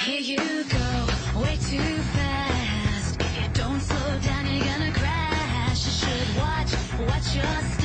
Here you go, way too fast. If you don't slow down, you're gonna crash. You should watch what you're